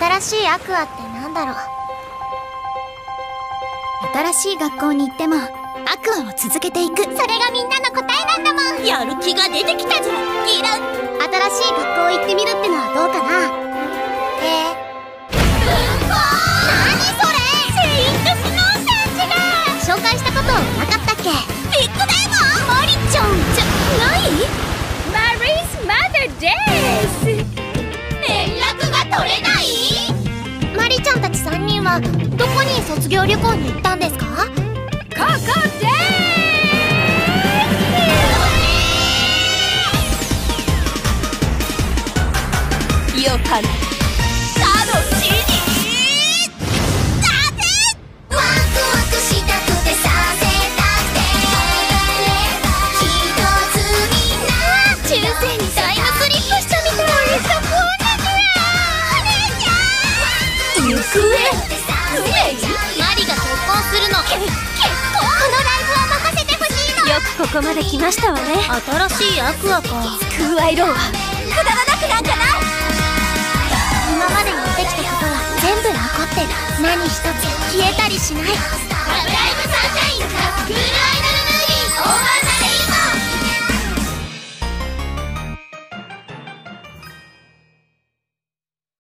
新しいアクアってなんだろう？新しい学校に行ってもアクアを続けていく。それがみんなの答えなんだもん。やる気が出てきたぞギラ新しい学校行ってみるってのはどう？3人はどこに卒業旅行に行ったんですか？ここでよかった。中世に。タイムスリップお願い行方不明マリが結婚するのけ結このライブを任せてほしいのよくここまで来ましたわね新しいアクアか空愛ローはくだらなくなんかない今までやってきたことは全部残ってる何一つ消えたりしないただい